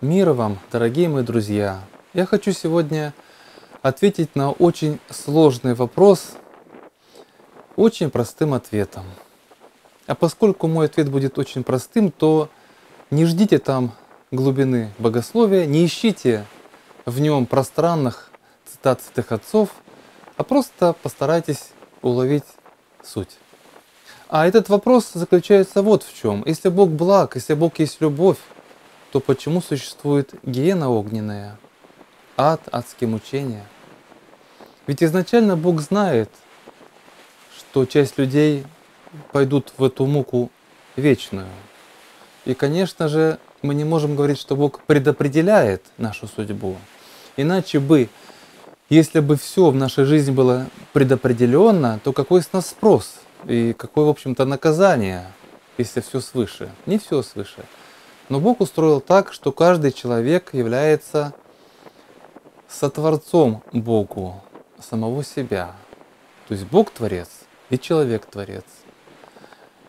Мир вам, дорогие мои друзья! Я хочу сегодня ответить на очень сложный вопрос очень простым ответом. А поскольку мой ответ будет очень простым, то не ждите там глубины богословия, не ищите в нем пространных цитат святых отцов, а просто постарайтесь уловить суть. А этот вопрос заключается вот в чем. Если Бог благ, если Бог есть любовь, то почему существует гиена огненная, ад, адские мучения? Ведь изначально Бог знает, что часть людей пойдут в эту муку вечную. И, конечно же, мы не можем говорить, что Бог предопределяет нашу судьбу. Иначе бы, если бы все в нашей жизни было предопределенно, то какой с нас спрос – и какое, в общем-то, наказание, если все свыше? Не все свыше. Но Бог устроил так, что каждый человек является сотворцом Богу, самого себя. То есть Бог творец и человек творец.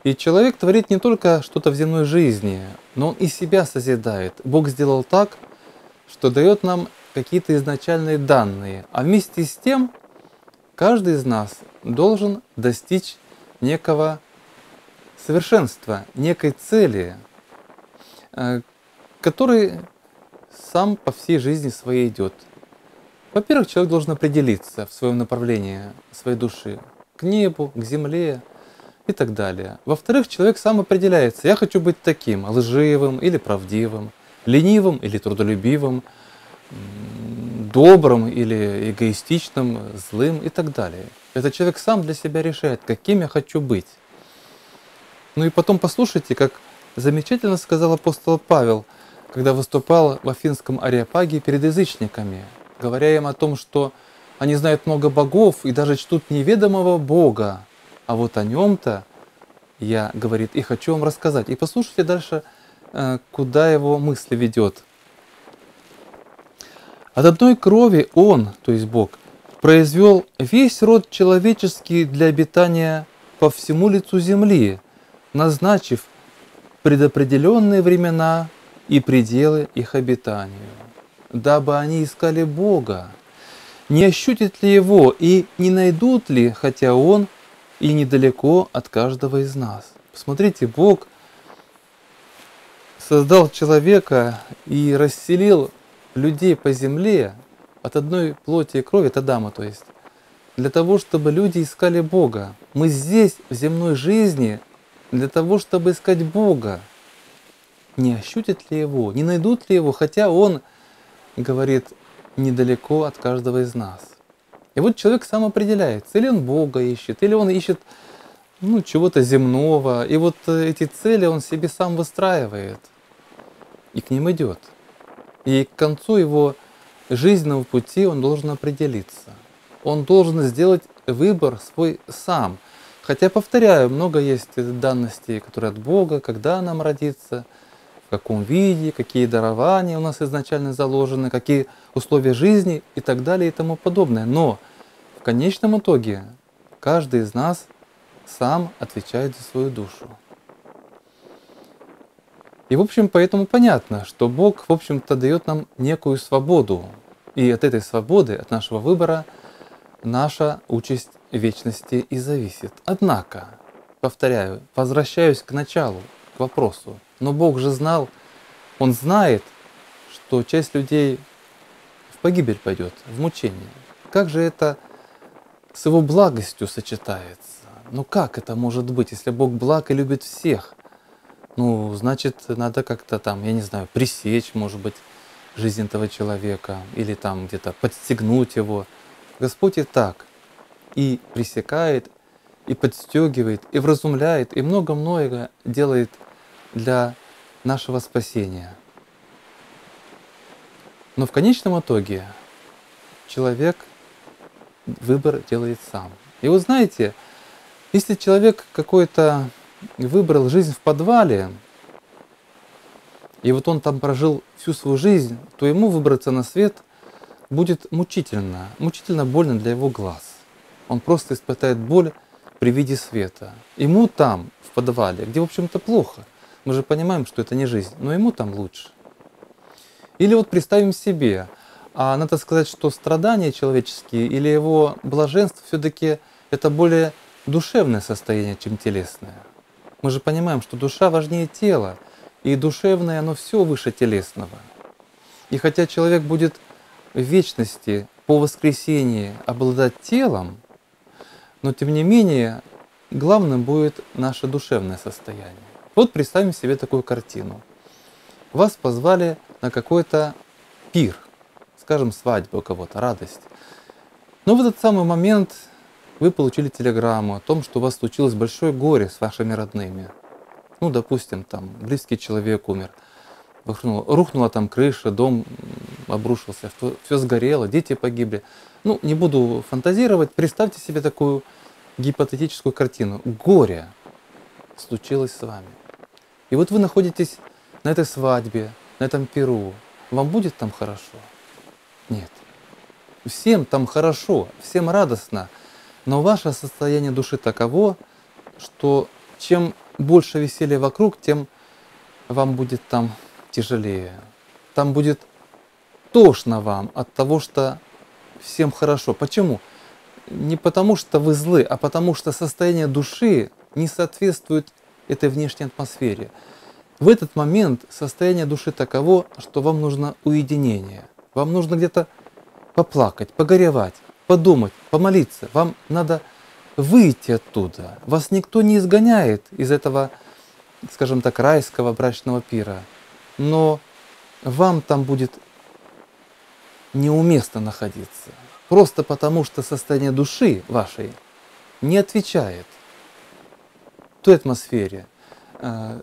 И человек творит не только что-то в земной жизни, но он и себя созидает. Бог сделал так, что дает нам какие-то изначальные данные. А вместе с тем каждый из нас должен достичь некого совершенства, некой цели, который сам по всей жизни своей идет. Во-первых, человек должен определиться в своем направлении своей души к небу, к земле и так далее. Во-вторых, человек сам определяется, я хочу быть таким, лживым или правдивым, ленивым или трудолюбивым, добрым или эгоистичным, злым и так далее. Этот человек сам для себя решает, каким я хочу быть. Ну и потом послушайте, как замечательно сказал апостол Павел, когда выступал в Афинском Ариапаге перед язычниками, говоря им о том, что они знают много богов и даже чтут неведомого Бога, а вот о нем-то я, говорит, и хочу вам рассказать. И послушайте дальше, э, куда его мысли ведет. От одной крови Он, то есть Бог, произвел весь род человеческий для обитания по всему лицу земли, назначив предопределенные времена и пределы их обитанию, дабы они искали Бога, не ощутят ли Его и не найдут ли, хотя Он и недалеко от каждого из нас. Посмотрите, Бог создал человека и расселил людей по земле от одной плоти и крови, это Адама, то есть, для того, чтобы люди искали Бога. Мы здесь, в земной жизни, для того, чтобы искать Бога. Не ощутят ли Его, не найдут ли Его, хотя Он, говорит, недалеко от каждого из нас. И вот человек сам определяется, или он Бога ищет, или он ищет ну, чего-то земного. И вот э, эти цели он себе сам выстраивает и к ним идет. И к концу его жизненного пути он должен определиться. Он должен сделать выбор свой сам. Хотя, повторяю, много есть данностей, которые от Бога, когда нам родиться, в каком виде, какие дарования у нас изначально заложены, какие условия жизни и так далее и тому подобное. Но в конечном итоге каждый из нас сам отвечает за свою душу. И, в общем, поэтому понятно, что Бог, в общем-то, дает нам некую свободу. И от этой свободы, от нашего выбора, наша участь вечности и зависит. Однако, повторяю, возвращаюсь к началу, к вопросу. Но Бог же знал, Он знает, что часть людей в погибель пойдет, в мучение. Как же это с Его благостью сочетается? Ну как это может быть, если Бог благ и любит всех? ну, значит, надо как-то там, я не знаю, пресечь, может быть, жизнь этого человека, или там где-то подстегнуть его. Господь и так и пресекает, и подстегивает, и вразумляет, и много-много делает для нашего спасения. Но в конечном итоге человек выбор делает сам. И вот знаете, если человек какой-то выбрал жизнь в подвале, и вот он там прожил всю свою жизнь, то ему выбраться на свет будет мучительно, мучительно больно для его глаз. Он просто испытает боль при виде света. Ему там, в подвале, где, в общем-то, плохо. Мы же понимаем, что это не жизнь, но ему там лучше. Или вот представим себе, а надо сказать, что страдания человеческие или его блаженство все-таки это более душевное состояние, чем телесное. Мы же понимаем, что душа важнее тела, и душевное оно все выше телесного. И хотя человек будет в вечности по воскресении обладать телом, но тем не менее главным будет наше душевное состояние. Вот представим себе такую картину. Вас позвали на какой-то пир, скажем, свадьбу кого-то, радость. Но в этот самый момент вы получили телеграмму о том, что у вас случилось большое горе с вашими родными. Ну, допустим, там близкий человек умер, рухнула, рухнула там крыша, дом обрушился, все сгорело, дети погибли. Ну, не буду фантазировать, представьте себе такую гипотетическую картину. Горе случилось с вами. И вот вы находитесь на этой свадьбе, на этом перу. Вам будет там хорошо? Нет. Всем там хорошо, всем радостно. Но ваше состояние души таково, что чем больше веселья вокруг, тем вам будет там тяжелее. Там будет тошно вам от того, что всем хорошо. Почему? Не потому, что вы злы, а потому, что состояние души не соответствует этой внешней атмосфере. В этот момент состояние души таково, что вам нужно уединение. Вам нужно где-то поплакать, погоревать, подумать, помолиться. Вам надо выйти оттуда. Вас никто не изгоняет из этого, скажем так, райского брачного пира. Но вам там будет неуместно находиться. Просто потому, что состояние души вашей не отвечает той атмосфере, э,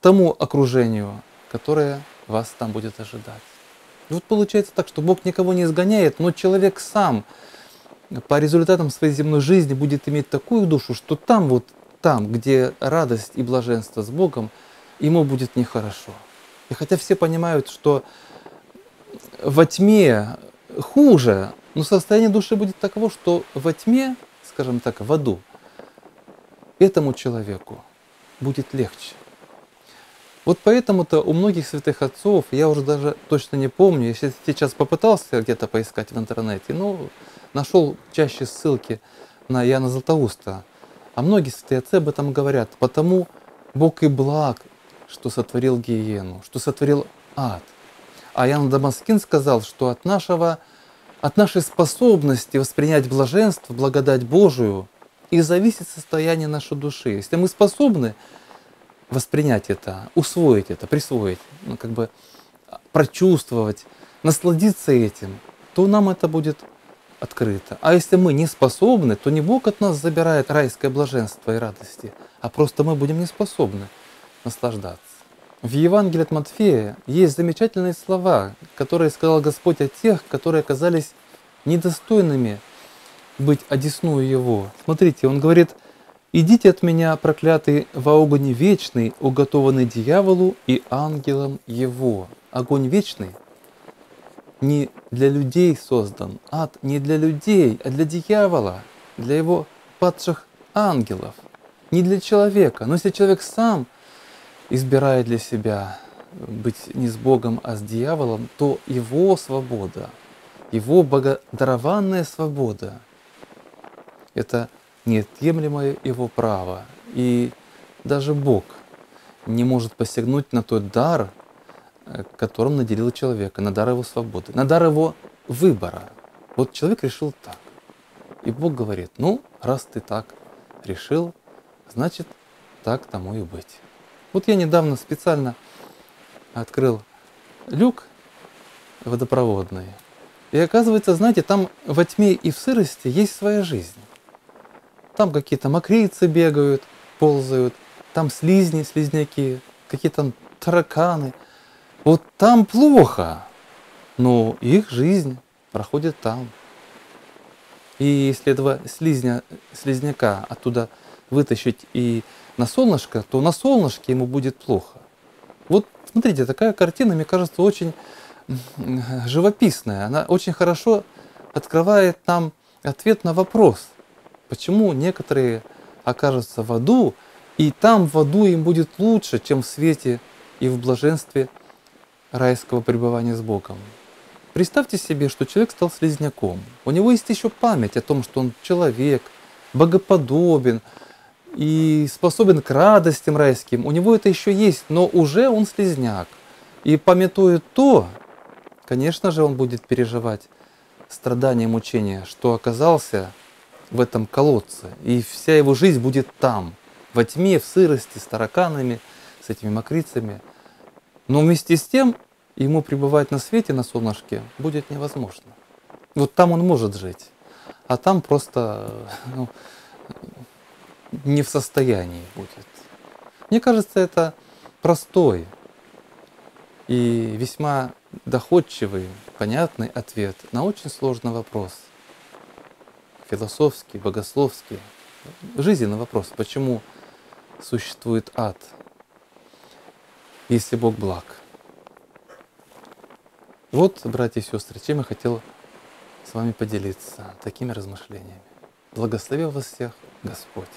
тому окружению, которое вас там будет ожидать. Вот получается так, что Бог никого не изгоняет, но человек сам по результатам своей земной жизни будет иметь такую душу, что там вот там, где радость и блаженство с Богом, ему будет нехорошо. И хотя все понимают, что во тьме хуже, но состояние души будет таково, что во тьме, скажем так, в аду, этому человеку будет легче. Вот поэтому-то у многих святых отцов, я уже даже точно не помню, я сейчас попытался где-то поискать в интернете, но нашел чаще ссылки на Иоанна Златоуста. А многие святые отцы об этом говорят. Потому Бог и благ, что сотворил гиену, что сотворил ад. А Иоанн Дамаскин сказал, что от, нашего, от нашей способности воспринять блаженство, благодать Божию, и зависит состояние нашей души. Если мы способны воспринять это, усвоить это, присвоить, ну, как бы прочувствовать, насладиться этим, то нам это будет открыто. А если мы не способны, то не Бог от нас забирает райское блаженство и радости, а просто мы будем не способны наслаждаться. В Евангелии от Матфея есть замечательные слова, которые сказал Господь о тех, которые оказались недостойными быть одесную Его. Смотрите, Он говорит, «Идите от меня, проклятый, во огонь вечный, уготованный дьяволу и ангелам Его». Огонь вечный не для людей создан, ад не для людей, а для дьявола, для его падших ангелов, не для человека. Но если человек сам избирает для себя быть не с Богом, а с дьяволом, то его свобода, его богодарованная свобода – это неотъемлемое его право. И даже Бог не может посягнуть на тот дар, Э, которым наделил человека, на дар его свободы, на дар его выбора. Вот человек решил так. И Бог говорит, ну, раз ты так решил, значит, так тому и быть. Вот я недавно специально открыл люк водопроводный. И оказывается, знаете, там во тьме и в сырости есть своя жизнь. Там какие-то мокрицы бегают, ползают, там слизни, слизняки, какие-то тараканы – вот там плохо, но их жизнь проходит там. И если этого слизня, слизняка оттуда вытащить и на солнышко, то на солнышке ему будет плохо. Вот смотрите, такая картина, мне кажется, очень живописная. Она очень хорошо открывает нам ответ на вопрос, почему некоторые окажутся в аду, и там в аду им будет лучше, чем в свете и в блаженстве райского пребывания с Богом. Представьте себе, что человек стал слизняком. У него есть еще память о том, что он человек, богоподобен и способен к радостям райским. У него это еще есть, но уже он слизняк. И пометуя то, конечно же, он будет переживать страдания мучения, что оказался в этом колодце. И вся его жизнь будет там, во тьме, в сырости, с тараканами, с этими мокрицами. Но вместе с тем ему пребывать на свете, на солнышке, будет невозможно. Вот там он может жить, а там просто ну, не в состоянии будет. Мне кажется, это простой и весьма доходчивый, понятный ответ на очень сложный вопрос. Философский, богословский, жизненный вопрос, почему существует ад, если Бог благ. Вот, братья и сестры, чем я хотел с вами поделиться такими размышлениями. Благословил вас всех Господь.